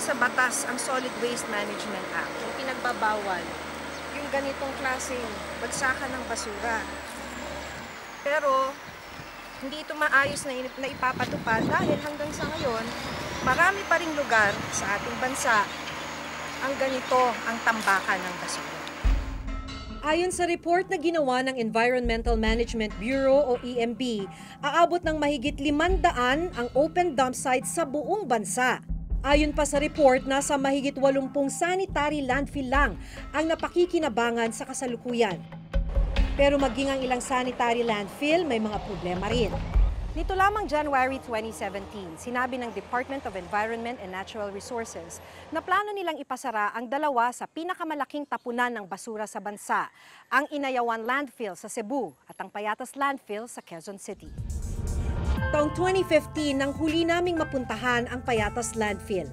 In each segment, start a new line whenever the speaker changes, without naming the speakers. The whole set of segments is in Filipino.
sa batas ang Solid Waste Management Act.
Yung pinagbabawal.
Yung ganitong klaseng bagsakan ng basura. Pero hindi ito maayos na, na ipapatupad dahil hanggang sa ngayon, marami pa ring lugar sa ating bansa ang ganito ang tambakan ng basura.
Ayon sa report na ginawa ng Environmental Management Bureau o EMB, aabot ng mahigit 500 ang open dump sites sa buong bansa. Ayon pa sa report, nasa mahigit 80 sanitary landfill lang ang napakikinabangan sa kasalukuyan. Pero maging ang ilang sanitary landfill, may mga problema rin.
Nito lamang January 2017, sinabi ng Department of Environment and Natural Resources na plano nilang ipasara ang dalawa sa pinakamalaking tapunan ng basura sa bansa, ang Inayawan Landfill sa Cebu at ang Payatas Landfill sa Quezon City.
Taong 2015 nang huli naming mapuntahan ang Payatas Landfill.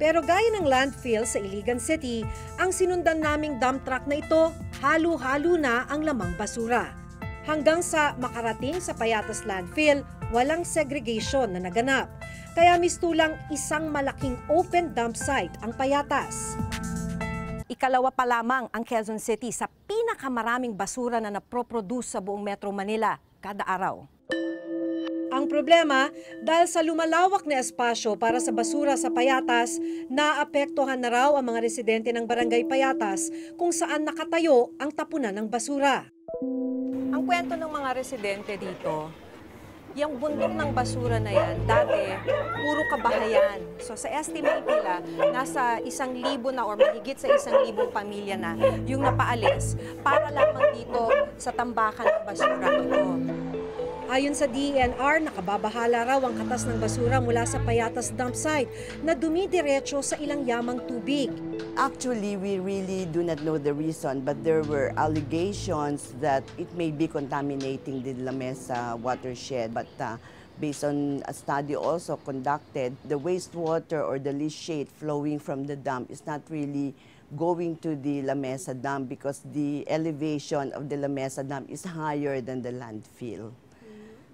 Pero gaya ng landfill sa Iligan City, ang sinundan naming dump truck na ito, halo-halo na ang lamang basura. Hanggang sa makarating sa Payatas Landfill, walang segregation na naganap. Kaya mistulang isang malaking open dump site ang Payatas.
Ikalawa pa lamang ang Quezon City sa pinakamaraming basura na naproproduce sa buong Metro Manila kada araw.
Ang problema, dahil sa lumalawak na espasyo para sa basura sa Payatas, naapektuhan na raw ang mga residente ng Barangay Payatas kung saan nakatayo ang tapunan ng basura.
Ang kwento ng mga residente dito, yung bundok ng basura na yan, dati, puro kabahayan. So sa estimate nila, nasa isang libo na or mahigit sa isang libong pamilya na yung napaalis para lamang dito sa tambakan ng basura ito.
Ayon sa DENR, nakababahala raw ang katas ng basura mula sa Payatas dump site na dumidiretso sa ilang yamang tubig.
Actually, we really do not know the reason, but there were allegations that it may be contaminating the La Mesa watershed. But uh, based on a study also conducted, the wastewater or the leachate flowing from the dam is not really going to the La Mesa Dam because the elevation of the La Mesa Dam is higher than the landfill.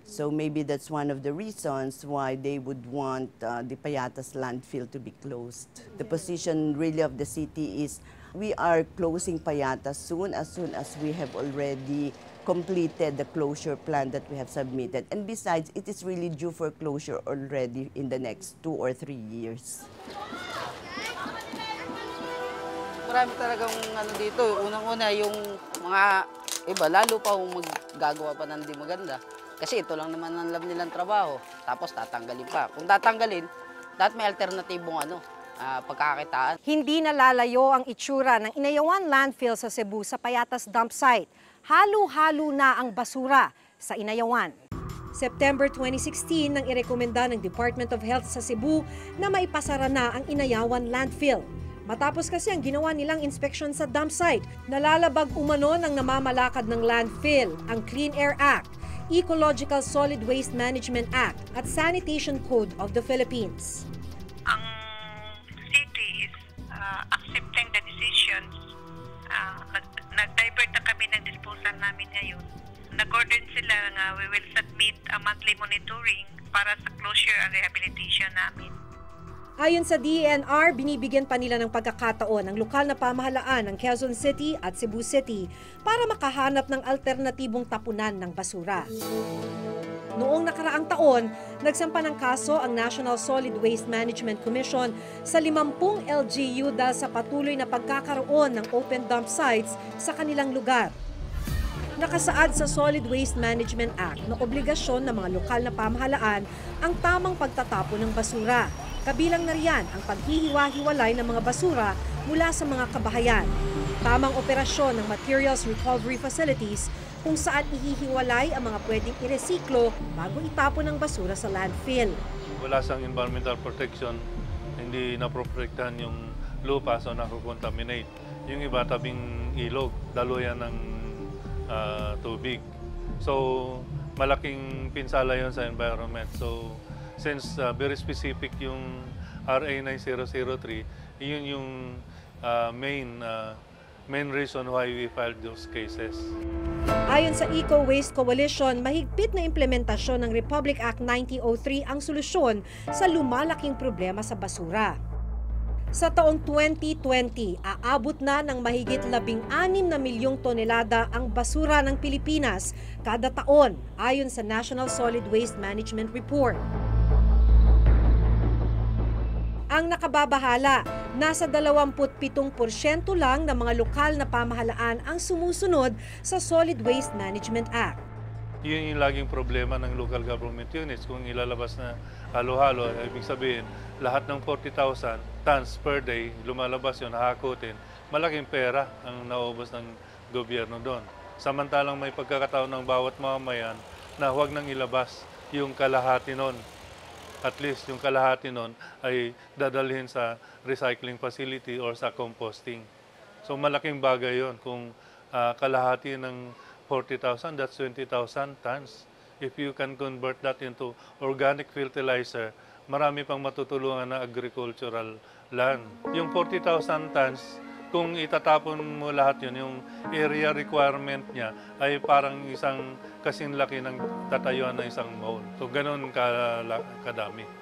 So maybe that's one of the reasons why they would want uh, the Payatas landfill to be closed. The position really of the city is we are closing Payatas soon as soon as we have already completed the closure plan that we have submitted. And besides, it is really due for closure already in the next two or three years.
Marami talagang ano dito. Unang-una yung mga iba, lalo pa kung maggagawa pa ng di maganda. Kasi ito lang naman ang alam nilang trabaho. Tapos tatanggalin pa. Kung tatanggalin, dapat may alternatibong ano, ah, pagkakakitaan.
Hindi nalalayo ang itsura ng Inayawan Landfill sa Cebu sa Payatas Dump Site. Halo-halo na ang basura sa Inayawan.
September 2016 nang irekomenda ng Department of Health sa Cebu na maipasara na ang Inayawan Landfill. Matapos kasi ang ginawa nilang inspeksyon sa dump site, nalalabag umano ng namamalakad ng landfill, ang Clean Air Act, Ecological Solid Waste Management Act at Sanitation Code of the Philippines.
ang city is uh, accepting the decisions. Uh, nag- nag-divert na kami ng disposal namin ngayon. Nag-order sila nga we will submit a monthly monitoring para sa closure and rehabilitation namin.
Ayon sa DENR, binibigyan pa nila ng pagkakataon ang lokal na pamahalaan ng Quezon City at Cebu City para makahanap ng alternatibong tapunan ng basura. Noong nakaraang taon, nagsampa ng kaso ang National Solid Waste Management Commission sa 50 LGU dahil sa patuloy na pagkakaroon ng open dump sites sa kanilang lugar. Nakasaad sa Solid Waste Management Act na obligasyon ng mga lokal na pamahalaan ang tamang pagtatapon ng basura. Kabilang na riyan ang paghihiwa-hiwalay ng mga basura mula sa mga kabahayan. Tamang operasyon ng materials recovery facilities kung saan ihihiwalay ang mga pwedeng iresiklo bago itapon ang basura sa landfill.
wala sang environmental protection, hindi naproprotektahan yung lupa so nakocontaminate. Yung iba tabing ilog, daluyan ng ah, tubig. So malaking pinsala yon sa environment. So since ah, very specific yung RA 9003, yun yung ah, main ah, main reason why we filed those cases.
Ayon sa Eco Waste Coalition, mahigpit na implementasyon ng Republic Act 9003 ang solusyon sa lumalaking problema sa basura. Sa taong 2020, aabot na ng mahigit 16 na milyong tonelada ang basura ng Pilipinas kada taon ayon sa National Solid Waste Management Report. Ang nakababahala, nasa 27% lang ng mga lokal na pamahalaan ang sumusunod sa Solid Waste Management Act.
Yun yung laging problema ng local government units. Kung ilalabas na halo-halo, ibig sabihin, lahat ng 40,000 tons per day, lumalabas yun, hahakutin, malaking pera ang naubos ng gobyerno doon. Samantalang may pagkakataon ng bawat mamamayan na huwag nang ilabas yung kalahati nun. At least yung kalahati nun ay dadalhin sa recycling facility or sa composting. So malaking bagay yon kung ah, kalahati ng 40,000, that's 20,000 tons. If you can convert that into organic fertilizer, marami pang matutulungan na agricultural land. Yung 40,000 tons, kung itatapon mo lahat yun, yung area requirement niya ay parang isang kasing laki ng tatayuan ng isang mall. So, ganun ka, kadami.